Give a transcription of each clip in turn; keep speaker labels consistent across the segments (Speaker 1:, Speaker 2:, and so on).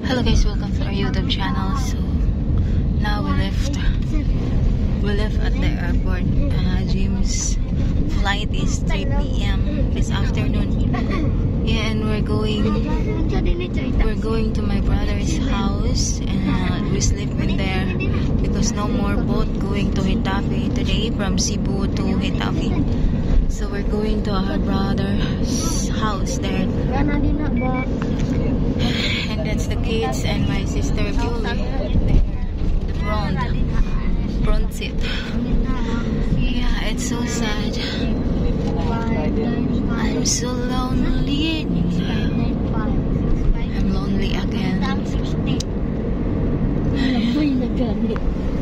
Speaker 1: Hello guys, welcome to our YouTube channel. So now we left we left at the airport. Uh, Jim's flight is 3 p.m. this afternoon. Yeah, and we're going we're going to my brother's house and uh, we sleep in there because no more boat going to Getafe today from Cebu to Getafe. So we're going to our brother's house there. That's the kids and my sister Julie. The front. Front seat. Yeah, it's so sad. I'm so lonely. I'm lonely again.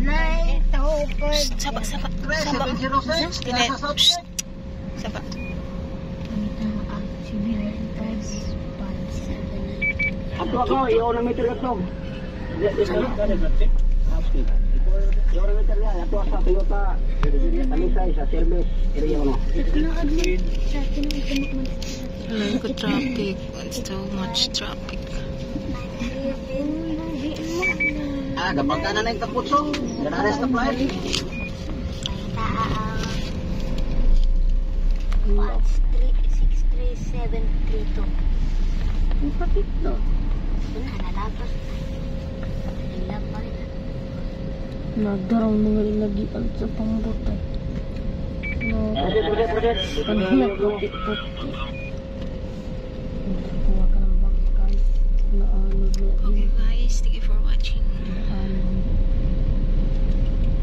Speaker 1: Nay,
Speaker 2: Sabak,
Speaker 1: traffic. It's too much traffic.
Speaker 2: Ah, gampang ka na na yung stop line. Taang 63732.
Speaker 3: Ang kapit to.
Speaker 4: Yun
Speaker 1: Okay guys, thank you for watching. Um,